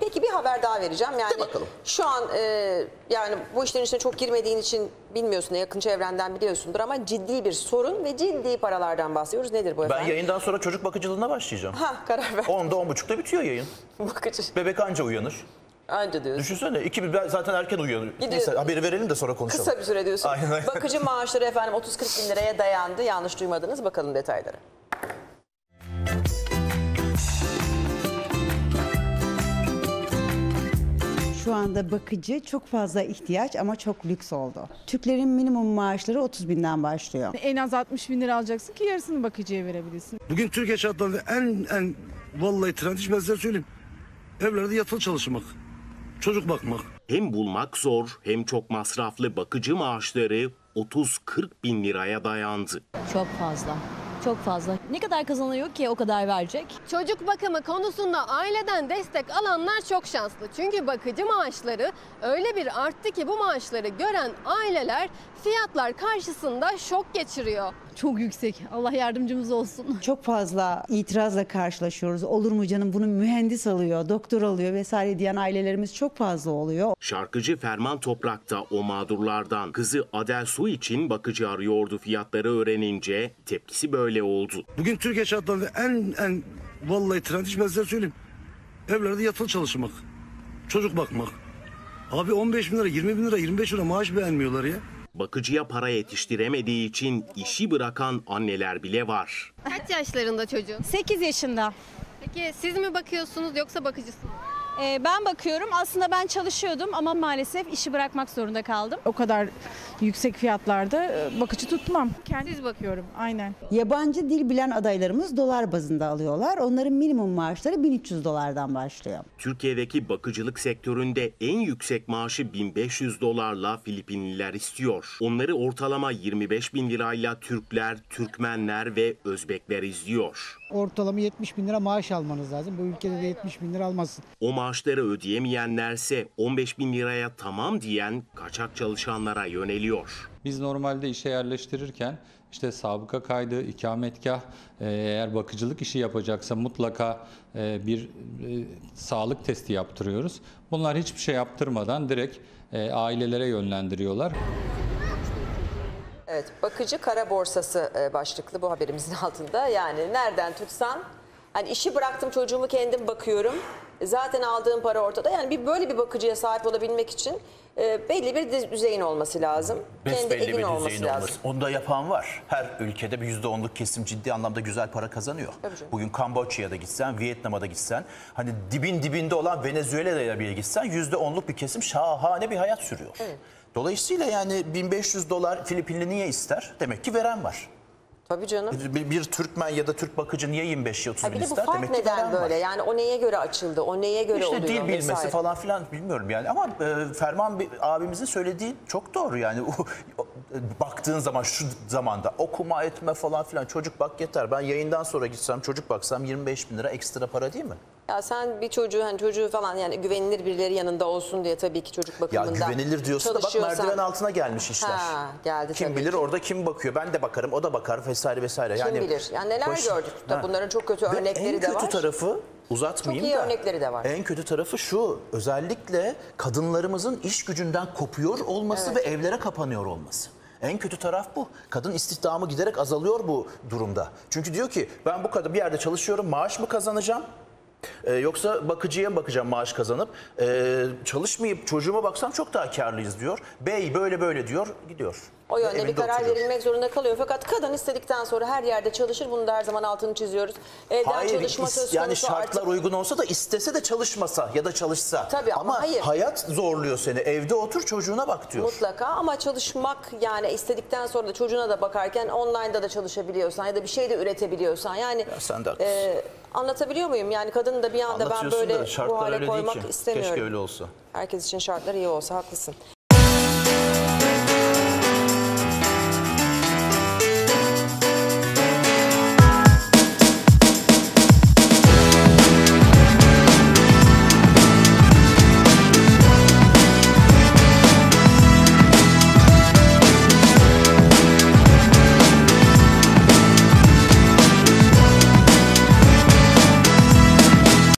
Peki bir haber daha vereceğim. Yani şu an e, yani bu işlerin içine çok girmediğin için bilmiyorsun, yakın çevrenden biliyorsundur ama ciddi bir sorun ve ciddi paralardan bahsediyoruz. Nedir bu Ben efendim? yayından sonra çocuk bakıcılığına başlayacağım. Ha karar ver. 10'da 10.30'da bitiyor yayın. Bakıcı. Bebek anca uyanır. Önce diyorsun. Düşünsene iki ben zaten erken uyanır. Neyse haberi verelim de sonra konuşalım. Kısa bir süre diyorsun. Aynen. Bakıcı maaşları efendim 30-40 bin liraya dayandı. Yanlış duymadınız. Bakalım detaylara. Şu anda bakıcı çok fazla ihtiyaç ama çok lüks oldu. Türklerin minimum maaşları 30 binden başlıyor. En az 60 bin lira alacaksın ki yarısını bakıcıya verebilirsin. Bugün Türkiye şartlarında en en vallahi trend iş ben size söyleyeyim. Evlerde yatılı çalışmak, çocuk bakmak. Hem bulmak zor hem çok masraflı bakıcı maaşları 30-40 bin liraya dayandı. Çok fazla. Çok fazla. Ne kadar kazanıyor ki o kadar verecek? Çocuk bakımı konusunda aileden destek alanlar çok şanslı. Çünkü bakıcı maaşları öyle bir arttı ki bu maaşları gören aileler fiyatlar karşısında şok geçiriyor. Çok yüksek. Allah yardımcımız olsun. Çok fazla itirazla karşılaşıyoruz. Olur mu canım bunu mühendis alıyor, doktor alıyor vesaire diyen ailelerimiz çok fazla oluyor. Şarkıcı Ferman Toprak da o mağdurlardan. Kızı Adel Su için bakıcı arıyordu fiyatları öğrenince tepkisi böyle oldu. Bugün Türkiye şartlarında en en vallahi trend ben size söyleyeyim. Evlerde yatılı çalışmak, çocuk bakmak. Abi 15 bin lira, 20 bin lira, 25 lira maaş beğenmiyorlar ya. Bakıcıya para yetiştiremediği için işi bırakan anneler bile var. Kaç yaşlarında çocuğun? 8 yaşında. Peki siz mi bakıyorsunuz yoksa bakıcısı mı? Ee, ben bakıyorum. Aslında ben çalışıyordum ama maalesef işi bırakmak zorunda kaldım. O kadar yüksek fiyatlarda e, bakıcı tutmam. Kendim Siz bakıyorsun. Aynen. Yabancı dil bilen adaylarımız dolar bazında alıyorlar. Onların minimum maaşları 1300 dolardan başlıyor. Türkiye'deki bakıcılık sektöründe en yüksek maaşı 1500 dolarla Filipinliler istiyor. Onları ortalama 25 bin lirayla Türkler, Türkmenler ve Özbekler izliyor. ortalama 70 bin lira maaş almanız lazım. Bu ülkede de 70 bin lira almasın. O maaşları ödeyemeyenlerse 15 bin liraya tamam diyen kaçak çalışanlara yöneliyor. Biz normalde işe yerleştirirken işte sabıka kaydı, ikametgah, e, eğer bakıcılık işi yapacaksa mutlaka e, bir e, sağlık testi yaptırıyoruz. Bunlar hiçbir şey yaptırmadan direkt e, ailelere yönlendiriyorlar. Evet, bakıcı kara borsası e, başlıklı bu haberimizin altında. Yani nereden tutsan, hani işi bıraktım çocuğumu kendim bakıyorum. Zaten aldığım para ortada. Yani bir böyle bir bakıcıya sahip olabilmek için e, belli bir düz- düzeyin olması lazım. Kendi Besbelli evin bir olması düzeyin lazım. olması. Onu da yapan var. Her ülkede bir %10'luk kesim ciddi anlamda güzel para kazanıyor. Bugün Kamboçya'da gitsen, Vietnam'a da gitsen, hani dibin dibinde olan Venezuela'ya bile gitsen %10'luk bir kesim şahane bir hayat sürüyor. Dolayısıyla yani 1500 dolar Filipinli niye ister? Demek ki veren var. Tabii canım. Bir, bir Türkmen ya da Türk bakıcı niye 25 ya 30 Ha, bin bir de bu ister? fark Demek neden böyle? var. Yani o neye göre açıldı, o neye göre İşte oluyor dil bilmesi vesaire. falan filan bilmiyorum yani ama e, Ferman bir- abimizin söylediği çok doğru yani o, o- baktığın zaman şu zamanda okuma etme falan filan çocuk bak yeter ben yayından sonra gitsem çocuk baksam 25 bin lira ekstra para değil mi? Ya sen bir çocuğu hani çocuğu falan yani güvenilir birileri yanında olsun diye tabii ki çocuk Ya bakımında güvenilir diyorsun da bak merdiven altına gelmiş işler. Ha, geldi kim tabii bilir ki. orada kim bakıyor ben de bakarım o da bakar vesaire vesaire. Kim yani, bilir? Yani neler gördük. Tabii bunların çok kötü Ve örnekleri en de kötü var. tarafı uzatmayayım Çok iyi da. örnekleri de var. En kötü tarafı şu özellikle kadınlarımızın iş gücünden kopuyor olması ve evlere kapanıyor olması. En kötü taraf bu. Kadın istihdamı giderek azalıyor bu durumda. Çünkü diyor ki ben bu kadar bir yerde çalışıyorum maaş mı kazanacağım? Ee, yoksa bakıcıya mı bakacağım maaş kazanıp Ee, çalışmayıp çocuğuma baksam çok daha karlıyız diyor. Bey böyle böyle diyor gidiyor. O yönde bir karar oturuyor. verilmek zorunda kalıyor. Fakat kadın istedikten sonra her yerde çalışır. Bunu da her zaman altını çiziyoruz. Evden Hayır, çalışma is- söz konusu yani şartlar artık. uygun olsa da istese de çalışmasa ya da çalışsa. Tabii ama hayır. hayat zorluyor seni. Evde otur çocuğuna bak diyor. Mutlaka ama çalışmak yani istedikten sonra da çocuğuna da bakarken online'da da çalışabiliyorsan ya da bir şey de üretebiliyorsan yani Ya sen de haklısın. e, anlatabiliyor muyum? Yani kadını da bir anda ben böyle bu hale öyle koymak ki. istemiyorum. Keşke öyle olsa. Herkes için şartlar iyi olsa haklısın.